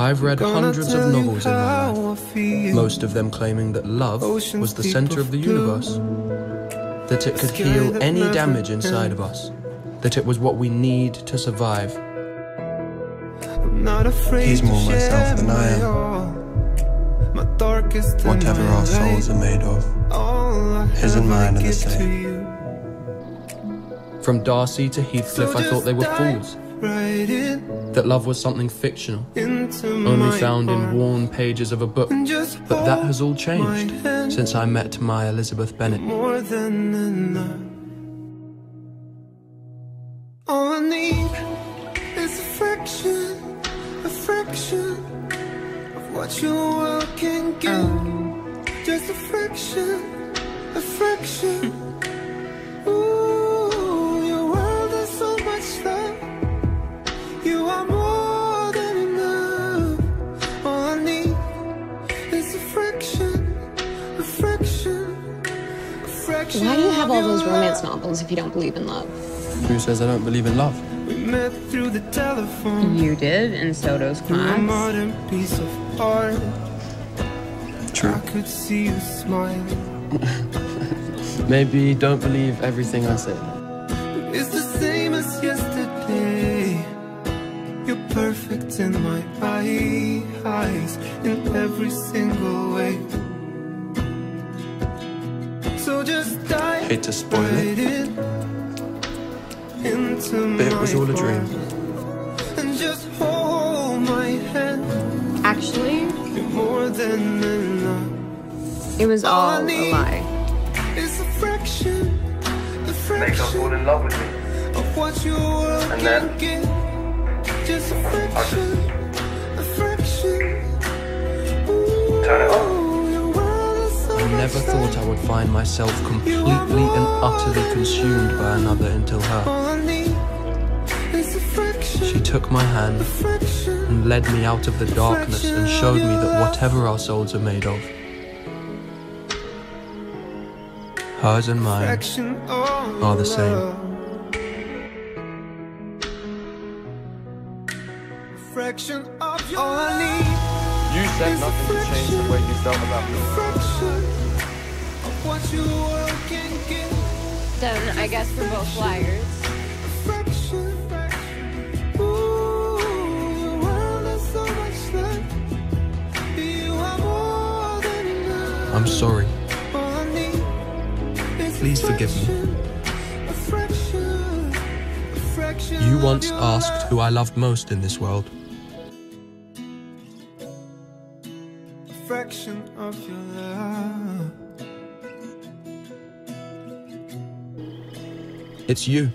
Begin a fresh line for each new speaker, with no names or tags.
I've read hundreds of novels in my life, most of them claiming that love was the center of the universe, that it could heal any damage inside of us, that it was what we need to survive.
I'm not afraid
He's more myself than I am.
my all. My darkest and
Whatever our souls are made of. His and mine are the same.
From Darcy to Heathcliff, I thought they were fools, that love was something fictional,
into
only found in worn pages of a book. But that has all changed since I met my Elizabeth Bennet.
more than enough. All I need is a fraction, a fraction of what your world can give. Just a fraction, a fraction.
Why do you have all those romance novels if you don't believe in love?
Who says I don't believe in love?
We met through the telephone.
You did in Soto's
A
class.
modern piece of art.
True.
I could see you smile.
Maybe don't believe everything I say.
It's the same as yesterday. You're perfect in my eyes, in every single way. So just dive
Hate to spoil
right
it,
into
but it was all a dream.
And just hold my hand.
Actually,
more than enough.
it was all
I
a
need
lie.
It's a fraction, a
Make her
fraction
fall in love with me.
of what your world
And
can
then-
get. Just
would find myself completely and utterly consumed by another until her. She took my hand and led me out of the darkness and showed me that whatever our souls are made of, hers and mine, are the same.
fraction of your
You said nothing to change the way you felt about me.
Then I guess we're both liars.
Fraction. Ooh, your world is so much love. You are more than enough.
I'm sorry.
All I need is a
Please forgive me.
fraction, a fraction, a fraction
You once asked who I loved most in this world.
A fraction of your love.
It's you.